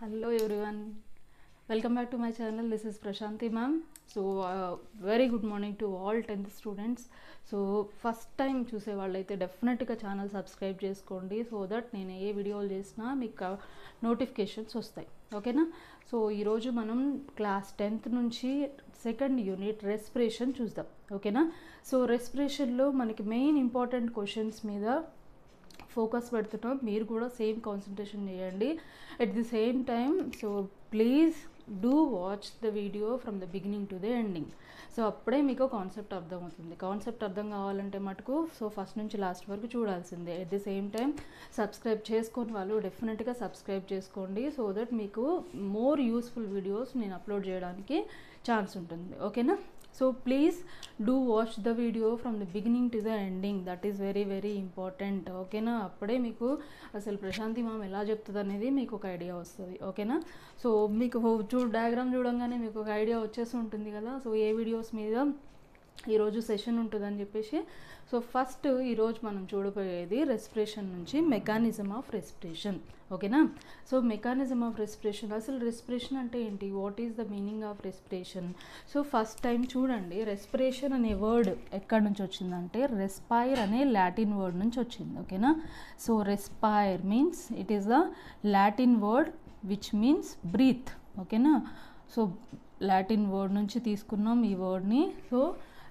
Hello everyone welcome back to my channel this is Prashanthi ma'am so very good morning to all tenth students so first time చూసే వాళ్ళైతే డెఫినెట్గా channel subscribe చేసుకోండి. So that నేను ఏ వీడియోలు చేసినా మీకు uh, నోటిఫికేషన్స్ వస్తాయి. ఓకేనా సో ఈరోజు మనం క్లాస్ టెన్త్ నుంచి సెకండ్ యూనిట్ రెస్పిరేషన్ చూద్దాం. ఓకేనా సో రెస్పిరేషన్లో మనకి మెయిన్ ఇంపార్టెంట్ క్వశ్చన్స్ మీద ఫోకస్ పెడుతున్నాం. మీరు కూడా సేమ్ కాన్సన్ట్రేషన్ చేయండి. At the same time so please do watch the video from the beginning to the ending so అప్పుడే మీకు కాన్సెప్ట్ అర్థమవుతుంది. కాన్సెప్ట్ అర్థం కావాలంటే మటుకు సో ఫస్ట్ నుంచి లాస్ట్ వరకు చూడాల్సిందే. At the same time subscribe చేసుకొని వాళ్ళు డెఫినెట్గా సబ్స్క్రైబ్ చేసుకోండి. సో దట్ మీకు మోర్ యూస్ఫుల్ వీడియోస్ నేను అప్లోడ్ చేయడానికి ఛాన్స్ ఉంటుంది. ఓకేనా so please do watch the video from the beginning to the ending that is very very important ఓకేనా అప్పుడే మీకు అసలు ప్రశాంతి మామ ఎలా చెప్తుంది అనేది మీకు ఒక ఐడియా వస్తుంది ఓకేనా సో మీకు చూ డయాగ్రామ్ చూడంగానే మీకు ఒక ఐడియా వచ్చేసి ఉంటుంది కదా సో ఏ వీడియోస్ మీద ఈరోజు సెషన్ ఉంటుందని చెప్పేసి. సో ఫస్ట్ ఈరోజు మనం చూడబోయేది రెస్పిరేషన్ నుంచి మెకానిజం ఆఫ్ రెస్పిరేషన్ ఓకేనా సో మెకానిజం ఆఫ్ రెస్పిరేషన్ అసలు రెస్పిరేషన్ అంటే ఏంటి? What is the meaning of respiration so first time చూడండి రెస్పిరేషన్ అనే వర్డ్ ఎక్కడి నుంచి వచ్చిందంటే రెస్పైర్ అనే లాటిన్ వర్డ్ నుంచి వచ్చింది. ఓకేనా so respire means it is the Latin word which means breathe ఓకేనా సో లాటిన్ వర్డ్ నుంచి తీసుకున్నాం ఈ వర్డ్ని సో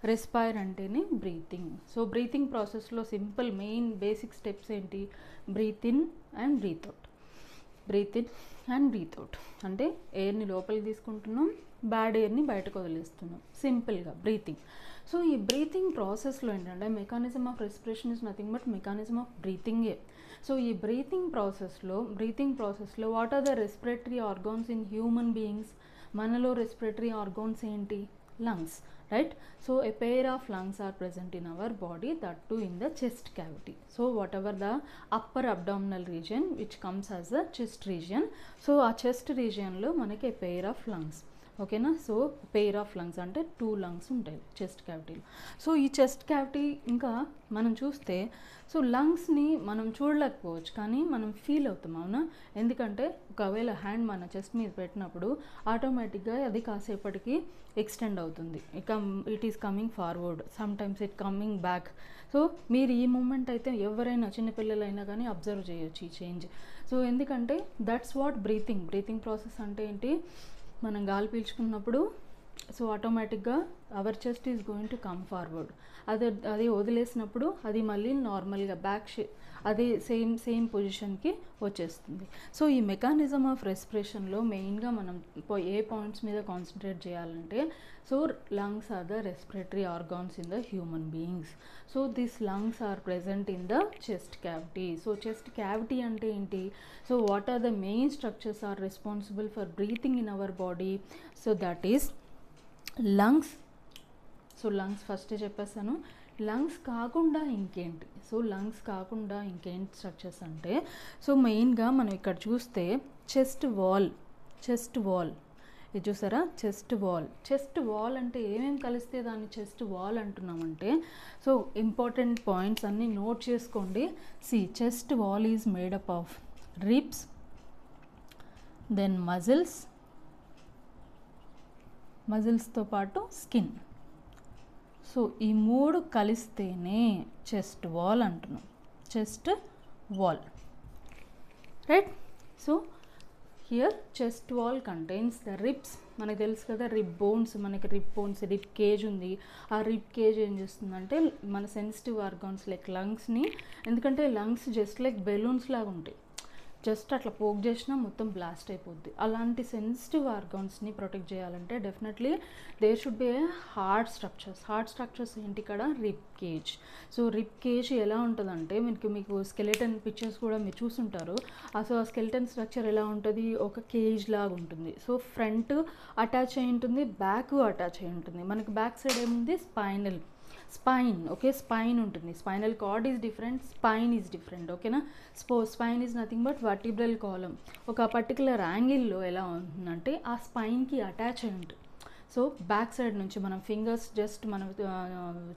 రెస్పైర్ అంటేనే బ్రీతింగ్ సో బ్రీతింగ్ ప్రాసెస్లో సింపుల్ మెయిన్ బేసిక్ స్టెప్స్ ఏంటి? Breathe in and breathe out breathe in and breathe out అంటే ఎయిర్ని లోపలికి తీసుకుంటున్నాం బ్యాడ్ ఎయిర్ని బయటకు వదిలేస్తున్నాం. సింపుల్గా బ్రీతింగ్ సో ఈ బ్రీతింగ్ ప్రాసెస్లో ఏంటంటే mechanism of respiration is nothing but mechanism of బ్రీతింగే so ఈ బ్రీతింగ్ ప్రాసెస్లో బ్రీతింగ్ ప్రాసెస్లో what are the respiratory organs in human beings మనలో రెస్పిరేటరీ ఆర్గాన్స్ ఏంటి? Lungs right so a pair of lungs are present in our body that too in the chest cavity so whatever the upper abdominal region which comes as the chest region so ఆ chest రీజియన్లో మనకి a pair of lungs ఓకేనా? So pair of lungs అంటే two lungs ఉంటాయి chest క్యావిటీలో so ఈ chest cavity ఇంకా మనం చూస్తే సో లంగ్స్ని మనం చూడలేకపోవచ్చు కానీ మనం ఫీల్ అవుతాం అవునా? ఎందుకంటే ఒకవేళ హ్యాండ్ మన చెస్ట్ మీద పెట్టినప్పుడు ఆటోమేటిక్గా అది కాసేపటికి ఎక్స్టెండ్ అవుతుంది. ఇక it is coming forward some times it coming back so మీరు ఈ మూమెంట్ అయితే ఎవరైనా చిన్నపిల్లలైనా కానీ అబ్జర్వ్ చేయొచ్చు ఈ చేంజ్ సో ఎందుకంటే that's what breathing breathing process అంటే ఏంటి? మనం గాలి పీల్చుకున్నప్పుడు సో ఆటోమేటిక్గా our chest is going to come forward అది అది వదిలేసినప్పుడు అది మళ్ళీ నార్మల్గా బ్యాక్ షే అది సేమ్ సేమ్ పొజిషన్కి వచ్చేస్తుంది. సో ఈ మెకానిజం ఆఫ్ రెస్పిరేషన్లో మెయిన్గా మనం ఏ పాయింట్స్ మీద కాన్సన్ట్రేట్ చేయాలంటే so lungs are the respiratory organs in the human beings so this lungs are present in the chest cavity so chest cavity అంటే ఏంటి? So what are the main structures are responsible for breathing in our body so that is lungs so lungs first చెప్పేస్తాను. Lungs కాకుండా ఇంకేంటి? So lungs కాకుండా ఇంకేంటి structures అంటే so మెయిన్గా మనం ఇక్కడ చూస్తే చెస్ట్ వాల్ చెస్ట్ వాల్. ఇది చూసారా? Chest wall. చెస్ట్ వాల్ అంటే ఏమేమి కలిస్తే దాన్ని చెస్ట్ వాల్ అంటున్నామంటే సో ఇంపార్టెంట్ పాయింట్స్ అన్నీ నోట్ చేసుకోండి. See chest wall is made up of ribs then muscles మజిల్స్తో పాటు స్కిన్. సో ఈ మూడు కలిస్తేనే చెస్ట్ వాల్ అంటున్నాం. Chest wall. Right? So here chest wall contains the ribs. మనకు తెలుసు కదా రిబ్ బోన్స్. మనకి రిబ్ బోన్స్ రిబ్ కేజ్ ఉంది. ఆ రిబ్ కేజ్ ఏం చేస్తుందంటే మన సెన్సిటివ్ ఆర్గాన్స్ లైక్ లంగ్స్ని ఎందుకంటే లంగ్స్ జస్ట్ లైక్ బెలూన్స్ లాగా ఉంటాయి. జస్ట్ అట్లా పోక్ చేసినా మొత్తం బ్లాస్ట్ అయిపోద్ది. అలాంటి సెన్సిటివ్ ఆర్గాన్స్ని ప్రొటెక్ట్ చేయాలంటే definitely there should be hard structures hard structures ఏంటి ఇక్కడ? Rib cage so rib cage ఎలా ఉంటుందంటే మీకు మీకు స్కెలెటన్ పిక్చర్స్ కూడా మీరు చూసుంటారు. అసలు ఆ స్కెలెటన్ స్ట్రక్చర్ ఎలా ఉంటుంది? ఒక కేజ్ లాగా ఉంటుంది. సో ఫ్రంట్ అటాచ్ అయి ఉంటుంది బ్యాక్ అటాచ్ అయి ఉంటుంది. మనకి బ్యాక్ సైడ్ ఏముంది? Spinal spine okay? స్పైన్ ఉంటుంది. Spinal cord is different spine is different ఓకేనా స్పో spine is nothing but vertebral column ఒక పర్టికులర్ యాంగిల్లో ఎలా ఉంటుందంటే ఆ స్పైన్కి అటాచ్ అయి ఉంటుంది. సో బ్యాక్ సైడ్ నుంచి మనం ఫింగర్స్ జస్ట్ మనం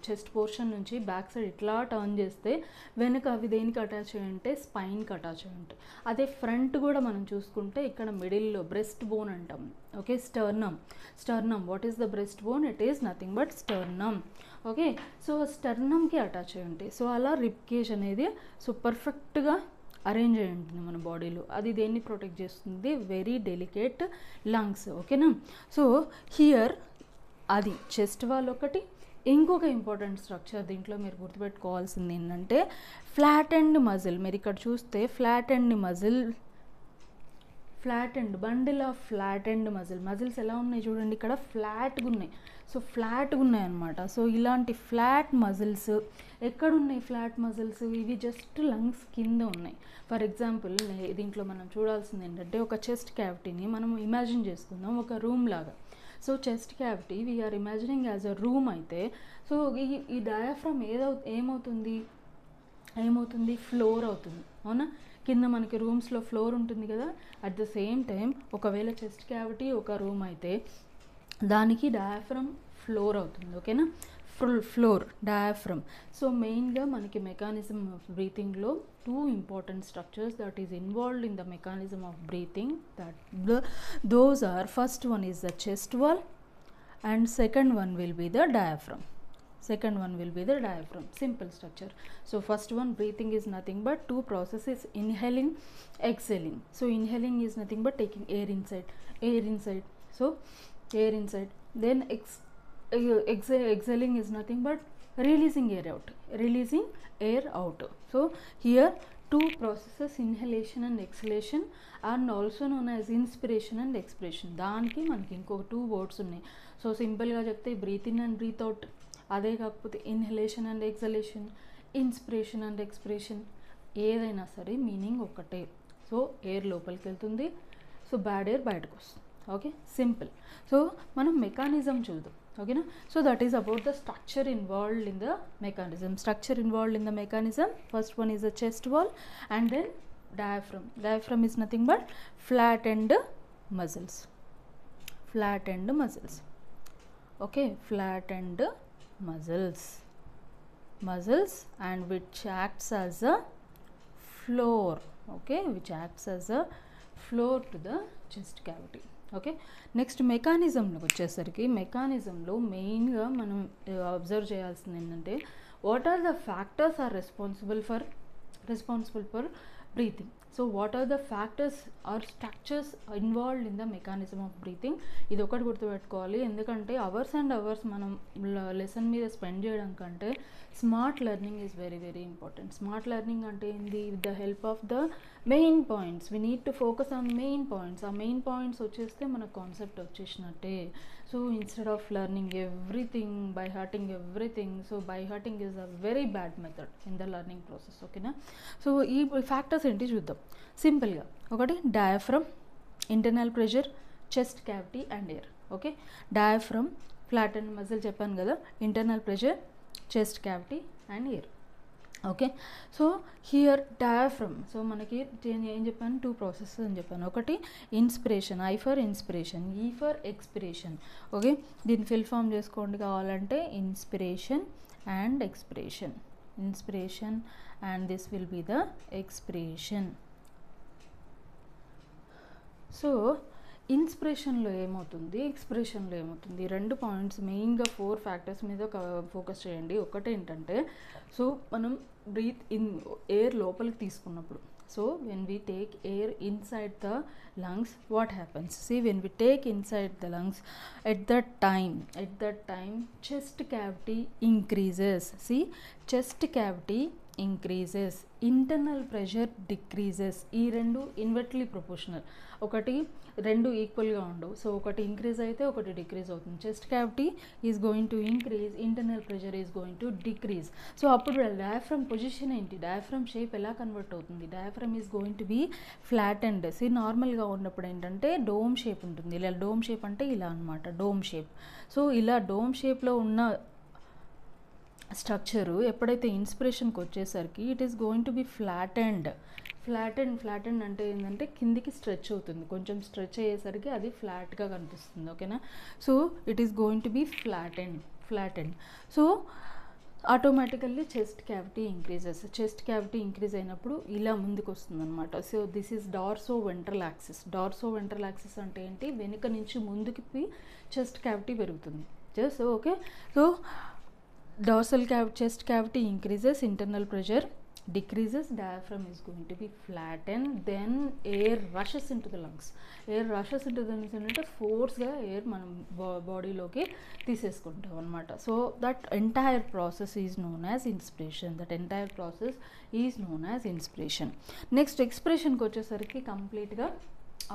చెస్ట్ పోర్షన్ నుంచి బ్యాక్ సైడ్ ఇట్లా టర్న్ చేస్తే వెనుక అవి దేనికి అటాచ్ అయ్యి ఉంటే స్పైన్కి అటాచ్ అయ్యి ఉంటాయి అదే ఫ్రంట్ కూడా మనం చూసుకుంటే ఇక్కడ మిడిల్లో బ్రెస్ట్ బోన్ అంటాం. Okay? Sternum sternum what is the breast bone it is nothing but sternum okay? So స్టర్నమ్కి attach అయి ఉంటాయి సో అలా రిప్కేజ్ అనేది సో పర్ఫెక్ట్గా అరేంజ్ అయి ఉంటుంది మన బాడీలో. అది దేన్ని ప్రొటెక్ట్ చేస్తుంది? Very delicate lungs. ఓకేనా? సో హియర్ అది చెస్ట్ వాల్ ఒకటి. ఇంకొక ఇంపార్టెంట్ స్ట్రక్చర్ దీంట్లో మీరు గుర్తుపెట్టుకోవాల్సింది ఏంటంటే ఫ్లాట్ అండ్ మజిల్. మీరు ఇక్కడ చూస్తే flat and muscle flat and bundle of flat and muscle. Muscles ఎలా ఉన్నాయి చూడండి ఇక్కడ ఫ్లాట్గా ఉన్నాయి. సో ఫ్లాట్గా ఉన్నాయి అనమాట సో ఇలాంటి ఫ్లాట్ మజిల్స్ ఎక్కడున్నాయి ఫ్లాట్ మజిల్స్? ఇవి జస్ట్ లంగ్స్ కింద ఉన్నాయి. ఫర్ ఎగ్జాంపుల్ దీంట్లో మనం చూడాల్సింది ఏంటంటే ఒక చెస్ట్ క్యావిటీని మనం ఇమాజిన్ చేసుకుందాం ఒక రూమ్ లాగా. So chest cavity we are imagining as a room అయితే సో ఈ ఈ డయాఫ్రమ్ ఏదవు ఏమవుతుంది? ఏమవుతుంది? ఫ్లోర్ అవుతుంది. అవునా? కింద మనకి రూమ్స్లో ఫ్లోర్ ఉంటుంది కదా అట్ ద సేమ్ టైం ఒకవేళ చెస్ట్ క్యావిటీ ఒక రూమ్ అయితే దానికి డయాఫ్రమ్ ఫ్లోర్ అవుతుంది ఓకేనా ఫుల్ ఫ్లోర్ డయాఫ్రమ్ సో మెయిన్గా మనకి mechanism of బ్రీతింగ్లో two important structures that is involved in the mechanism of breathing that those are first one is the chest wall and second one will be the diaphragm second one will be the diaphragm simple structure so first one breathing is nothing but two processes inhaling exhaling so inhaling is nothing but taking air inside air inside so air inside then ex, uh, exa- exhaling is nothing but releasing air out releasing air out so here two processes inhalation and exhalation and also known as inspiration and expiration దానికి మనకి ఇంకొక two words ఉన్నాయి so సింపుల్గా చెప్తే breathe in and breathe out అదే కాకపోతే inhalation and exhalation inspiration and expression ఏదైనా సరే మీనింగ్ ఒకటే సో ఎయిర్ లోపలికి వెళ్తుంది. సో బ్యాడ్ ఎయిర్ బయటకు వస్తుంది. ఓకే సింపుల్ సో మనం మెకానిజం చూద్దాం. ఓకేనా so that is about the structure involved in the mechanism structure involved in the mechanism first one is the chest wall and then diaphragm diaphragm is nothing but flat and muscles flat and muscles okay flat and muscles muscles and which acts as a floor okay? Which acts as a floor to the chest cavity okay next మెకానిజంలోకి వచ్చేసరికి మెకానిజంలో మెయిన్గా మనం observe చేయాల్సింది ఏంటంటే what are the factors are responsible for responsible for breathing so what are the factors are structures involved in the mechanism of breathing ఇది ఒకటి గుర్తుపెట్టుకోవాలి. ఎందుకంటే అవర్స్ అండ్ అవర్స్ మనం లెసన్ మీద స్పెండ్ చేయడం కంటే smart learning is very very important smart learning అంటే ఏంది? With the help of the main points we need to focus on main points ఆ మెయిన్ పాయింట్స్ వచ్చేస్తే మన concept వచ్చేసినట్టే. So instead of learning everything by hearting everything so by hearting is a very bad method in the learning process ఓకేనా so ఈ factors ఏంటి చూద్దాం. సింపుల్గా ఒకటి diaphragm internal pressure chest cavity and air okay diaphragm flat and muscle చెప్పాను కదా? Internal pressure chest cavity and air okay? So here diaphragm so మనకి నేను ఏం చెప్పాను? టూ ప్రాసెసెస్ అని చెప్పాను. ఒకటి inspiration I for inspiration E for expiration okay? దీన్ని ఫిల్ ఫామ్ చేసుకోండి కావాలంటే inspiration and expiration inspiration and this will be the expiration so ఇన్స్పిరేషన్లో ఏమవుతుంది? ఎక్స్ప్రెషన్లో ఏమవుతుంది? రెండు పాయింట్స్ మెయిన్గా ఫోర్ ఫ్యాక్టర్స్ మీద ఫోకస్ చేయండి. ఒకటి ఏంటంటే సో మనం బ్రీత్ ఇన్ ఎయిర్ లోపలికి తీసుకున్నప్పుడు. So when we take air inside the lungs what happens see when we take inside the lungs at that time at that time chest cavity increases see chest cavity increases internal pressure decreases ఈ రెండు inversely proportional ఒకటి రెండు ఈక్వల్గా ఉండవు. So ఒకటి increase అయితే ఒకటి decrease అవుతుంది. Chest cavity is going to increase internal pressure is going to decrease so అప్పుడు డయాఫ్రమ్ పొజిషన్ ఏంటి? డయాఫ్రమ్ షేప్ ఎలా కన్వర్ట్ అవుతుంది? Diaphragm is going to be flat and see నార్మల్గా ఉన్నప్పుడు ఏంటంటే డోమ్ షేప్ ఉంటుంది. ఇలా డోమ్ షేప్ అంటే ఇలా అనమాట డోమ్ షేప్ సో ఇలా డోమ్ షేప్లో ఉన్న స్ట్రక్చరు ఎప్పుడైతే ఇన్స్పిరేషన్కి వచ్చేసరికి it is going to be flat and flatten flatten అంటే ఏంటంటే కిందికి స్ట్రెచ్ అవుతుంది. కొంచెం స్ట్రెచ్ అయ్యేసరికి అది ఫ్లాట్గా కనిపిస్తుంది. ఓకేనా? So it is going to be flatten flatten so automatically chest cavity increases chest cavity increase అయినప్పుడు ఇలా ముందుకు వస్తుంది అనమాట so this is dorso ventral axis dorso ventral axis అంటే ఏంటి? వెనుక నుంచి ముందుకి చెస్ట్ క్యావిటీ పెరుగుతుంది. Just okay so dorsal క్యావ్ chest cavity increases internal pressure decreases diaphragm is going to be flat and then air rushes in to the lungs air rushes in to the ఏంటంటే ఫోర్స్గా air మనం బా బాడీలోకి తీసేసుకుంటాం అనమాట so that entire process is known as inspiration that entire process is known as inspiration next ఎక్స్ప్రెషన్కి వచ్చేసరికి కంప్లీట్గా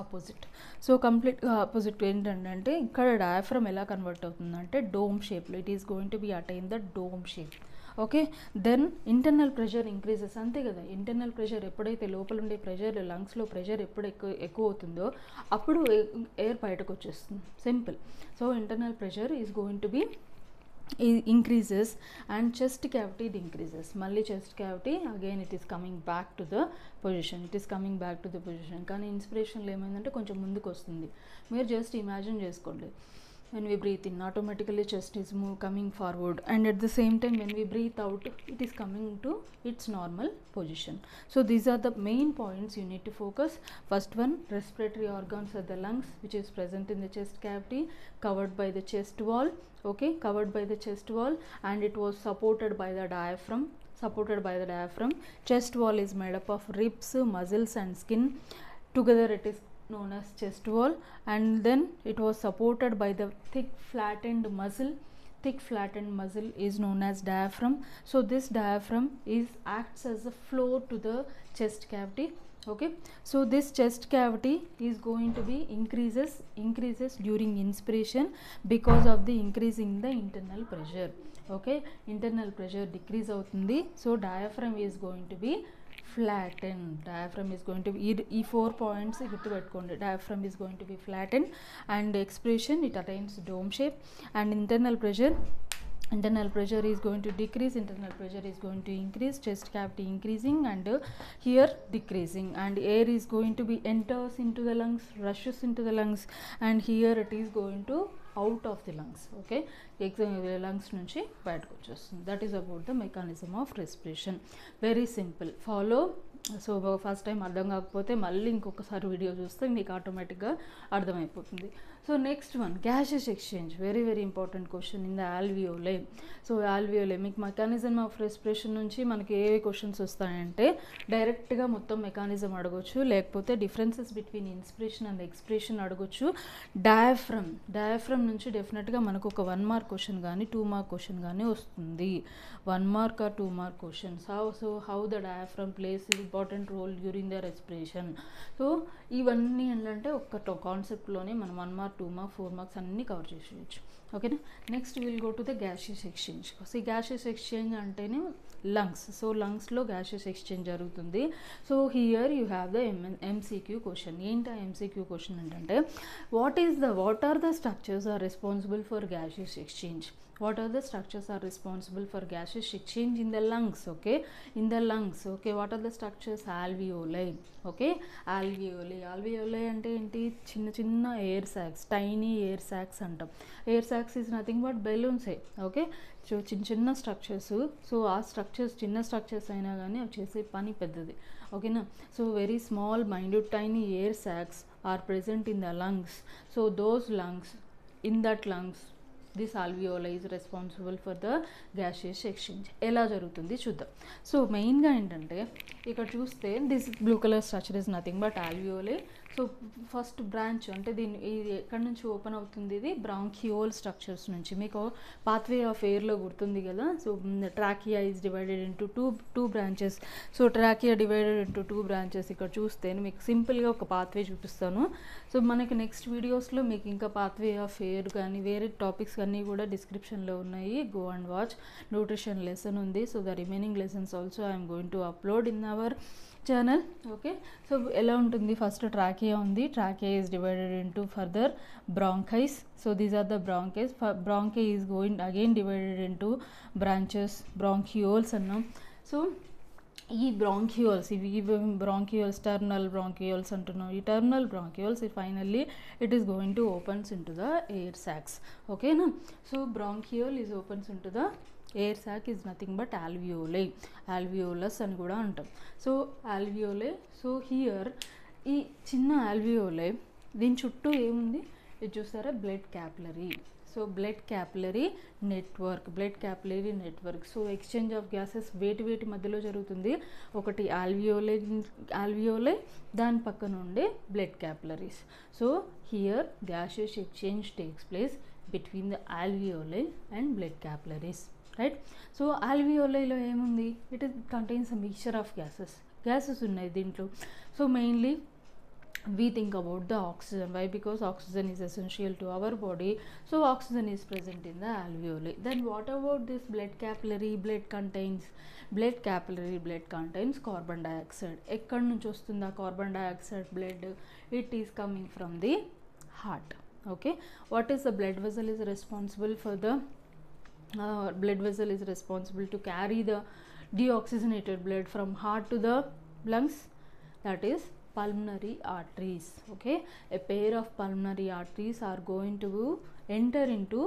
opposite. So కంప్లీట్గా ఆపోజిట్ ఏంటంటే ఇక్కడ డయాఫ్రమ్ ఎలా కన్వర్ట్ అవుతుందంటే డోమ్ షేప్లో. It is going to be attain the dome shape okay then internal pressure increases అంతే కదా? ఇంటర్నల్ ప్రెషర్ ఎప్పుడైతే లోపల ఉండే ప్రెషర్ లంగ్స్లో ప్రెషర్ ఎప్పుడు ఎక్కువ ఎక్కువ అవుతుందో అప్పుడు ఎయిర్ బయటకు వచ్చేస్తుంది. Simple so internal pressure is going to be increases and chest cavity it increases మళ్ళీ chest cavity again it is coming back to the position it is coming back to the position కానీ ఇన్స్పిరేషన్లో ఏమైందంటే కొంచెం ముందుకు వస్తుంది మీరు just imagine చేసుకోండి. When we breathe in automatically chest is move coming forward. And at the same time when we breathe out it is coming to its normal position. So these are the main points you need to focus. First one respiratory organs are the lungs which is present in the chest cavity covered by the chest wall okay? Covered by the chest wall and it was supported by the diaphragm supported by the diaphragm. Chest wall is made up of ribs muscles and skin. Together it is known as chest wall and then it was supported by the thick flattened muscle thick flattened muscle is known as diaphragm. So this diaphragm is acts as a floor to the chest cavity okay? So this chest cavity is going to be increases increases during inspiration because of the increase in the internal pressure okay? Internal pressure decrease the so diaphragm is going to be flattened diaphragm is going to be ಈ four points ಹಿಡಿದು ಇಟ್ಕೊಂಡು diaphragm corner. Diaphragm is going to be flattened, and attains it attains dome shape, and internal pressure. Is going to decrease internal pressure is going to increase chest cavity increasing and uh, here decreasing. And air is going to be enters into the lungs rushes into the lungs and here it is going to out of the lungs okay exam lungs నుంచి బయటకు వచ్చేస్తుంది. That is about the mechanism of respiration very simple follow so first time అర్థం కాకపోతే మళ్ళీ ఇంకొకసారి video చూస్తే మీకు ఆటోమేటిక్గా అర్థమైపోతుంది. So next one gases exchange very very important question in the alveoli so alveoli మీకు మెకానిజం ఆఫ్ రెస్పిరేషన్ నుంచి మనకి ఏ క్వశ్చన్స్ వస్తాయంటే డైరెక్ట్గా మొత్తం మెకానిజం అడగొచ్చు లేకపోతే differences between inspiration and expression అడగొచ్చు. డయాఫ్రమ్ డయాఫ్రమ్ నుంచి డెఫినెట్గా మనకు ఒక వన్ మార్క్ క్వశ్చన్ కానీ టూ మార్క్ క్వశ్చన్ కానీ వస్తుంది. One mark or two mark questions how so how the diaphragm plays important role during the respiration so ఇవన్నీ ఏంటంటే ఒక్క కాన్సెప్ట్లోనే మనం one mark two mark four marks అన్నీ కవర్ చేసేయచ్చు ఓకేనా? Next will go to the gaseous exchange ఈ gaseous exchange అంటేనే లంగ్స్ సో లంగ్స్లో గ్యాషియస్ ఎక్స్చేంజ్ జరుగుతుంది. So here you have the M MCQ question ఏంటి ఆ ఎంసీక్యూ క్వశ్చన్ ఏంటంటే what is the what are the structures are responsible for gaseous exchange what are the structures are responsible for gaseous exchange in the lungs? Okay? In the lungs. Okay? What are the structures? Alveoli. Okay? Alveoli. Alveoli అంటే ఏంటి? చిన్న చిన్న air sacs tiny air sacs అంటాం. Air sacs is nothing but బెలూన్సే okay so చిన్న చిన్న structures so ఆ structures చిన్న structures అయినా కానీ అవి చేసే పని పెద్దది ఓకేనా so very small minute tiny air sacs are present in the lungs so those lungs in that lungs this alveola is responsible for the gaseous exchange ఎలా జరుగుతుంది చూద్దాం. సో మెయిన్గా ఏంటంటే ఇక్కడ చూస్తే this blue colour structure is nothing but alveoli so first branch అంటే దీన్ని ఇది ఎక్కడి నుంచి ఓపెన్ అవుతుంది? ఇది బ్రాంకియోల్ స్ట్రక్చర్స్ నుంచి. మీకు పాత్వే ఆఫ్ ఎయిర్లో గుర్తుంది కదా? So trachea is divided into two two branches. So trachea divided into two branches ఇక్కడ చూస్తే మీకు సింపుల్గా ఒక పాత్వే చూపిస్తాను. సో మనకి నెక్స్ట్ వీడియోస్లో మీకు ఇంకా పాత్వే ఆఫ్ ఎయిర్ కానీ వేరే టాపిక్స్ అన్నీ కూడా డిస్క్రిప్షన్లో ఉన్నాయి. Go and watch. Nutrition lesson ఉంది. So the remaining lessons also I'm going to upload in our channel. Okay? So ఎలా ఉంటుంది ఫస్ట్ ట్రాకియా ఉంది trachea is divided into further bronchi so these are the bronchi bronchi is going again divided into branches bronchioles అన్నాం so ఈ bronchioles ఇవి ఇవి bronchioles terminal bronchioles అంటున్నాం ఈ terminal bronchioles finally it is going to opens into the air sacs ఓకేనా so bronchiole is opens in to the air sac is nothing but alveoli alveolus అని కూడా అంటాం so alveoli so here ఈ చిన్న alveoli దీని చుట్టూ ఏముంది? ఇది చూసారా? Blood capillary. So blood capillary network blood capillary network. So exchange of gases వేటి వేటి మధ్యలో జరుగుతుంది. ఒకటి ఆల్వియోలే ఆల్వియోలే దాని పక్కన ఉండే blood capillaries. So here gases exchange takes place between the alveoli and blood capillaries right so ఆల్వియోలేలో ఏముంది? It is contains a mixture of gases gases ఉన్నాయి దీంట్లో. So mainly we think about the oxygen why because oxygen is essential to our body so oxygen is present in the alveoli then what about this blood capillary blood contains blood capillary blood contains carbon dioxide ఎక్కడి నుంచి వస్తుంది ఆ carbon dioxide blood it is coming from the heart okay what is the blood vessel is responsible for the uh, blood vessel is responsible to carry the deoxygenated blood from heart to the lungs that is pulmonary arteries okay? A pair of pulmonary arteries are going to enter into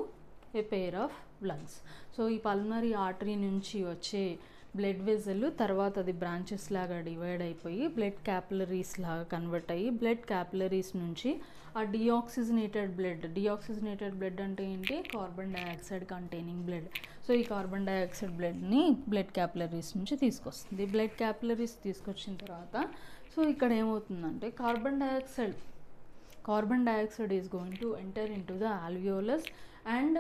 a pair of lungs. So ఈ pulmonary artery నుంచి వచ్చే blood vessel తర్వాత అది branches లాగా divide అయిపోయి blood capillaries లాగా convert అయ్యి blood capillaries నుంచి ఆ డిఆక్సిజనేటెడ్ బ్లడ్ డిఆక్సిజనేటెడ్ బ్లడ్ అంటే ఏంటి? Carbon dioxide containing blood so ఈ కార్బన్ డైఆక్సైడ్ బ్లడ్ని బ్లడ్ క్యాపిలరీస్ నుంచి తీసుకొస్తుంది. బ్లడ్ క్యాపిలరీస్ తీసుకొచ్చిన తర్వాత సో ఇక్కడ ఏమవుతుందంటే carbon dioxide carbon dioxide is going to enter into the alveolus and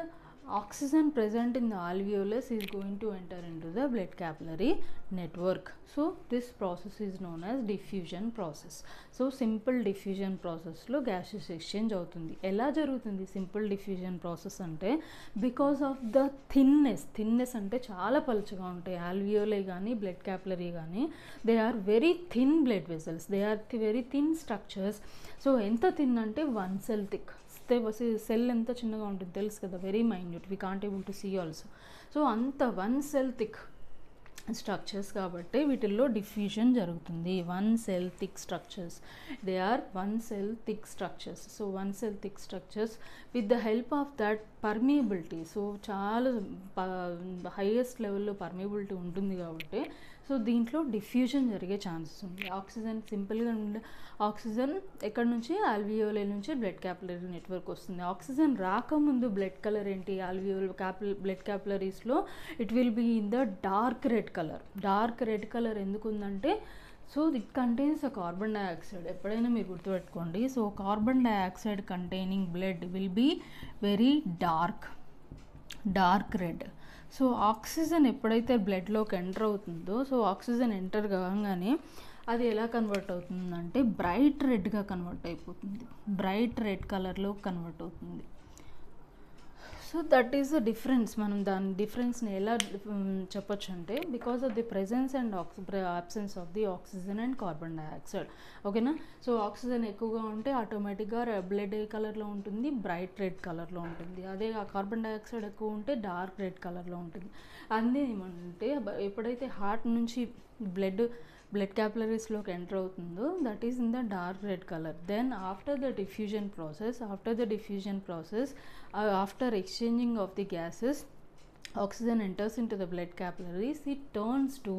oxygen present in the alveolus is going to enter into the blood capillary network so this process is known as diffusion process. So simple diffusion ప్రాసెస్లో gases exchange అవుతుంది. ఎలా జరుగుతుంది simple diffusion process అంటే because of the thinness thinness అంటే చాలా పలుచగా ఉంటాయి. Alveoli కానీ బ్లడ్ క్యాపిలరీ కానీ they are very thin blood vessels they are very thin structures so ఎంత థిన్ అంటే వన్ సెల్ థిక్ సెల్ ఎంత చిన్నగా ఉంటుంది తెలుసు కదా very minute we can't able to see also so అంత వన్ సెల్ థిక్ స్ట్రక్చర్స్ కాబట్టి వీటిల్లో డిఫ్యూజన్ జరుగుతుంది. One cell thick structures they are one cell thick structures so one cell thick structures with the help of that permeability so చాలా highest లెవెల్లో permeability ఉంటుంది కాబట్టి so దీంట్లో diffusion జరిగే chances ఉంది. ఆక్సిజన్ సింపుల్గా ఉండే ఆక్సిజన్ ఎక్కడ నుంచి? ఆల్వియోలే నుంచి బ్లడ్ క్యాపిలరీ నెట్వర్క్ వస్తుంది. ఆక్సిజన్ రాకముందు బ్లడ్ కలర్ ఏంటి? ఆల్వియోల్ క్యాపిల్ blood క్యాపిలరీస్లో it will be in the dark red colour. Dark red colour ఎందుకు ఉందంటే so it contains a carbon dioxide. ఎప్పుడైనా మీరు గుర్తుపెట్టుకోండి so carbon dioxide containing blood will be very dark. Dark red. So oxygen ఎప్పుడైతే బ్లడ్లోకి enter అవుతుందో so oxygen enter కాగానే అది ఎలా కన్వర్ట్ అవుతుందంటే బ్రైట్ రెడ్గా కన్వర్ట్ అయిపోతుంది. బ్రైట్ రెడ్ కలర్లో కన్వర్ట్ అవుతుంది. So that is the difference మనం దాని డిఫరెన్స్ని ఎలా చెప్పొచ్చు అంటే because of the presence and oxy absence of the oxygen and carbon dioxide ఓకేనా సో ఆక్సిజన్ ఎక్కువగా ఉంటే ఆటోమేటిక్గా బ్లడ్ ఏ కలర్లో ఉంటుంది బ్రైట్ రెడ్ కలర్లో ఉంటుంది. అదే ఆ కార్బన్ డైఆక్సైడ్ ఎక్కువ ఉంటే డార్క్ రెడ్ కలర్లో ఉంటుంది. అదే ఏమంటే ఎప్పుడైతే హార్ట్ నుంచి బ్లడ్ బ్లడ్ క్యాపిలరీస్లోకి ఎంటర్ అవుతుందో that is in the dark red colour then after the diffusion process after the diffusion process after exchanging of the gases oxygen enters into the blood capillaries it turns to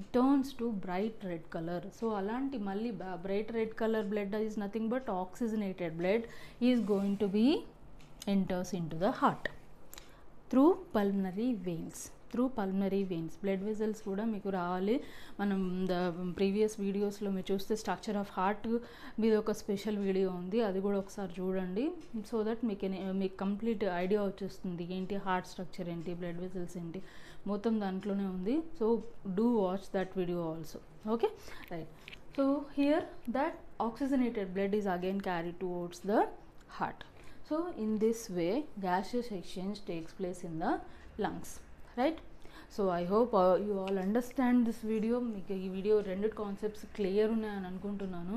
it turns to bright red color so అలాంటి మళ్ళీ bright red color blood is nothing but oxygenated blood is going to be enters into the heart through pulmonary veins Through pulmonary veins blood vessels కూడా మీకు రావాలి. మనం the previous వీడియోస్లో మీరు చూస్తే structure of heart మీద ఒక స్పెషల్ వీడియో ఉంది. అది కూడా ఒకసారి చూడండి. సో దట్ మీకు మీకు కంప్లీట్ ఐడియా వచ్చేస్తుంది. ఏంటి హార్ట్ స్ట్రక్చర్ ఏంటి బ్లడ్ వెజల్స్ ఏంటి. మొత్తం దాంట్లోనే ఉంది. So do watch that video also. Okay? Right. So here that oxygenated blood is again carry towards the heart. So in this way gaseous exchange takes place in the lungs. Right so I hope you all understand this video మీకు ఈ video రెండు concepts clear ఉన్నాయని అనుకుంటున్నాను.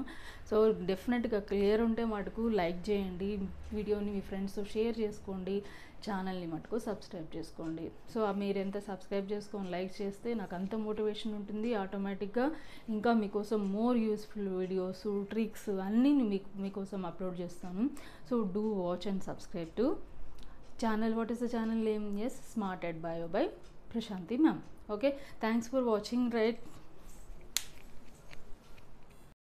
So డెఫినెట్గా clear ఉంటే మటుకు like చేయండి. వీడియోని మీ ఫ్రెండ్స్తో షేర్ చేసుకోండి. ఛానల్ని మటుకు సబ్స్క్రైబ్ చేసుకోండి. సో మీరు ఎంత సబ్స్క్రైబ్ చేసుకొని లైక్ చేస్తే నాకు అంత మోటివేషన్ ఉంటుంది. ఆటోమేటిక్గా ఇంకా మీకోసం మోర్ యూస్ఫుల్ వీడియోస్ ట్రిక్స్ అన్నీ మీకు మీకోసం అప్లోడ్ చేస్తాను. So do watch and subscribe to channel what is the channel name? Yes smart at bio by prashanti ma'am. Okay thanks for watching right?